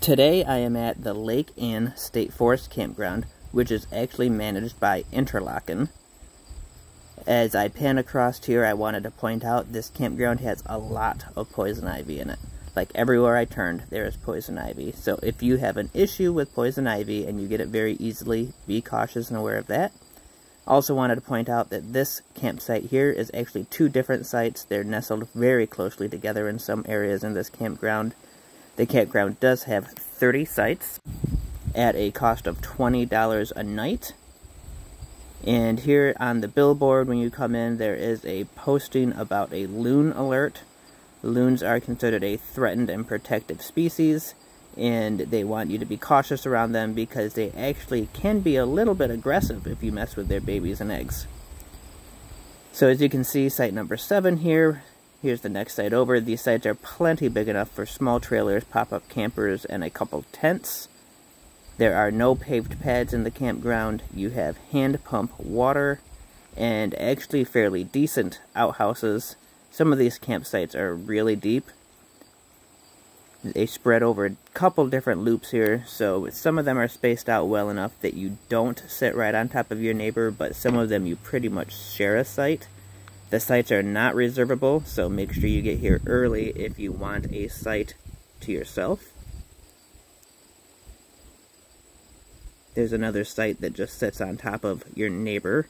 Today I am at the Lake Ann State Forest Campground, which is actually managed by Interlochen. As I pan across here, I wanted to point out this campground has a lot of poison ivy in it. Like everywhere I turned, there is poison ivy. So if you have an issue with poison ivy and you get it very easily, be cautious and aware of that. Also wanted to point out that this campsite here is actually two different sites. They're nestled very closely together in some areas in this campground. The campground does have 30 sites at a cost of $20 a night. And here on the billboard, when you come in, there is a posting about a loon alert. Loons are considered a threatened and protected species, and they want you to be cautious around them because they actually can be a little bit aggressive if you mess with their babies and eggs. So as you can see, site number 7 here Here's the next site over. These sites are plenty big enough for small trailers, pop-up campers, and a couple tents. There are no paved pads in the campground. You have hand pump water and actually fairly decent outhouses. Some of these campsites are really deep. They spread over a couple different loops here, so some of them are spaced out well enough that you don't sit right on top of your neighbor, but some of them you pretty much share a site. The sites are not reservable, so make sure you get here early if you want a site to yourself. There's another site that just sits on top of your neighbor.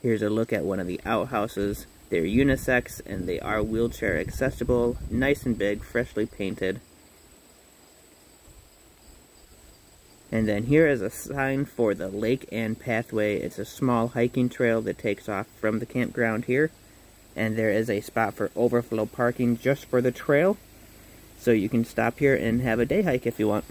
Here's a look at one of the outhouses. They're unisex and they are wheelchair accessible, nice and big, freshly painted. And then here is a sign for the Lake Ann Pathway. It's a small hiking trail that takes off from the campground here. And there is a spot for overflow parking just for the trail. So you can stop here and have a day hike if you want.